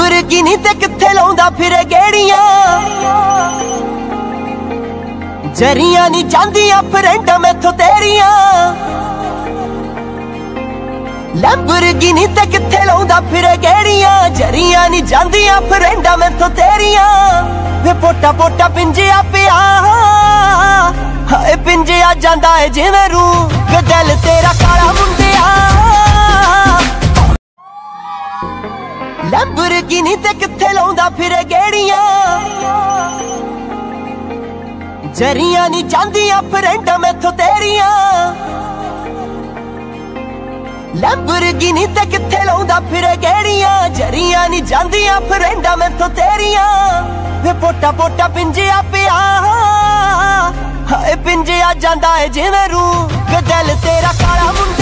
Lamborghini ਤੇ ਕਿੱਥੇ ਲਾਉਂਦਾ ਫਿਰੇ ਗੇੜੀਆਂ? ਜਰੀਆਂ ਨਹੀਂ ਜਾਂਦੀਆਂ ਫਰੈਂਡਾਂ ਮੈਥੋਂ ਤੇਰੀਆਂ। ਲੈਂਬਰਗਿਨੀ ਤੇ ਕਿੱਥੇ ਲਾਉਂਦਾ ਫਿਰੇ ਗੇੜੀਆਂ? ਜਰੀਆਂ ਨਹੀਂ ਜਾਂਦੀਆਂ ਫਰੈਂਡਾਂ ਮੈਥੋਂ ਤੇਰੀਆਂ। ਵੇ ਪੋਟਾ ਪੋਟਾ ਪਿੰਜਿਆ ਪਿਆ। ਹਾਏ, ਪਿੰਜਿਆ ਜਾਂਦਾ ਏ ਜਿਵੇਂ ਰੂ ਵੇ ਦਿਲ ਤੇਰਾ ਕਾਲਾ ਮੁੰਡਿਆ। ਲੈਂਬਰਗਿਨੀ ਤੇ ਕਿੱਥੇ ਲਾਉਂਦਾ ਫਿਰੇ ਗੇੜੀਆਂ। ਜਰੀਆਂ ਨਹੀਂ ਜਾਂਦੀਆਂ ਫਰੈਂਡਾਂ ਮੈਥੋਂ ਤੇਰੀਆਂ। ਲੈਂਬਰਗਿਨੀ ਤੇ ਕਿੱਥੇ ਲਾਉਂਦਾ ਫਿਰੇ ਗੇੜੀਆਂ। ਜਰੀਆਂ ਨਹੀਂ ਜਾਂਦੀਆਂ ਫਰੈਂਡਾਂ ਮੈਥੋਂ ਤੇਰੀਆਂ। ਵੇ ਪੋਟਾ ਪੋਟਾ ਪਿੰਜਿਆ ਪਿਆ। ਹਾਏ, ਪਿੰਜਿਆ ਜਾਂਦਾ ਏ ਜਿਵੇਂ ਰੂ ਵੇ ਤੇਰਾ ਕਾਲਾ ਮੁੰਡਿਆ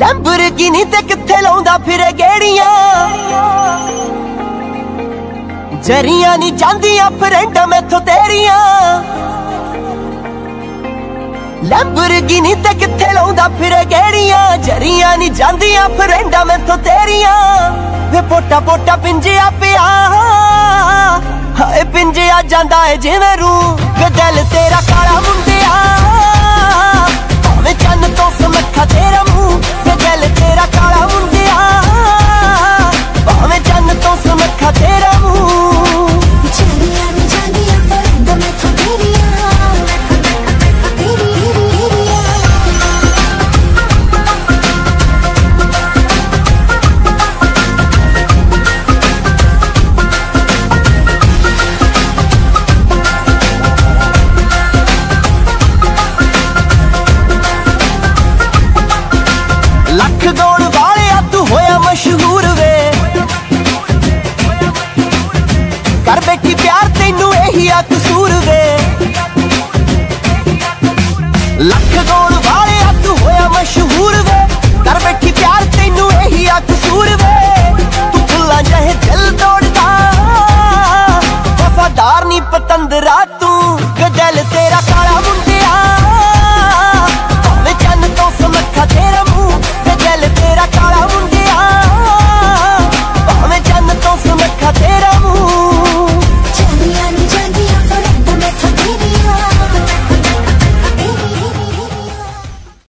ਲੈਂਬਰਗਿਨੀ ਤੇ ਕਿੱਥੇ ਲਾਉਂਦਾ ਫਿਰੇ ਗੇੜੀਆਂ? ਜਰੀਆਂ ਨਹੀਂ ਜਾਂਦੀਆਂ ਫਰੈਂਡਾਂ ਮੈਥੋਂ ਤੇਰੀਆਂ। ਲੈਂਬਰਗਿਨੀ ਤੇ ਕਿੱਥੇ ਲਾਉਂਦਾ ਫਿਰੇ ਗੇੜੀਆਂ? ਜਰੀਆਂ ਨਹੀਂ ਜਾਂਦੀਆਂ ਫਰੈਂਡਾਂ ਮੈਥੋਂ ਤੇਰੀਆਂ। ਵੇ ਪੋਟਾ ਪੋਟਾ ਪਿੰਜਿਆ ਪਿਆ। ਹਾਏ ਪਿੰਜਿਆ ਜਾਂਦਾ ਏ ਜਿਵੇਂ ਰੂ ਵੇ ਦਿਲ ਤੇਰਾ ਕਾਲਾ ਮੁੰਡਿਆ। ਭਾਵੇਂ ਚੰਨ ਤੋਂ ਸਮੱਖਾ ਤੇਰਾ ਸਿੱਖ ਗੌਣ ਵਾਲਿਆ ਤੂੰ ਹੋਇਆ ਮਸ਼ਹੂਰ ਵੇ। ਕਰ ਬੈਠੀ ਪਿਆਰ ਤੈਨੂੰ ਇਹੀ ਆ ਕਸੂਰ ਵੇ। ਲੱਖ ਦੌੜ ਵਾਲੇ ਤੂੰ ਹੋਇਆ ਮਸ਼ਹੂਰ ਵੇ। ਕਰ ਬੈਠੀ ਪਿਆਰ ਤੈਨੂੰ ਇਹੀ ਆ ਕਸੂਰ ਵੇ। ਤੂੰ ਖੁੱਲਾ ਜਹ ਦਿਲ ਦੌੜਦਾ। ਵਫਾਦਾਰ ਨਹੀਂ ਪਤੰਦਰਾ ਤੂੰ ਗਦਲ